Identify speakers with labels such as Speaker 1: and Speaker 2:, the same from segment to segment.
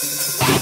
Speaker 1: Yeah.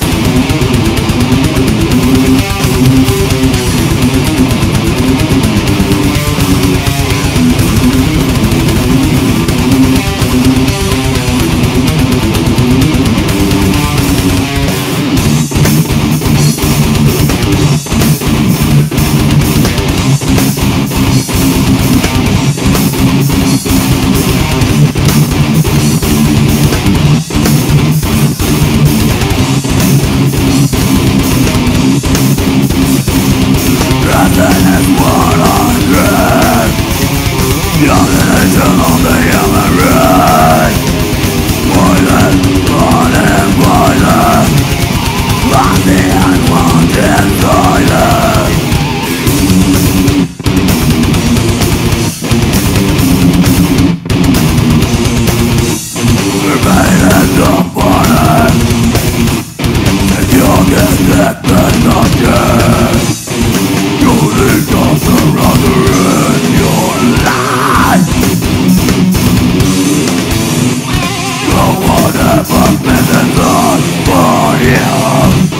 Speaker 1: But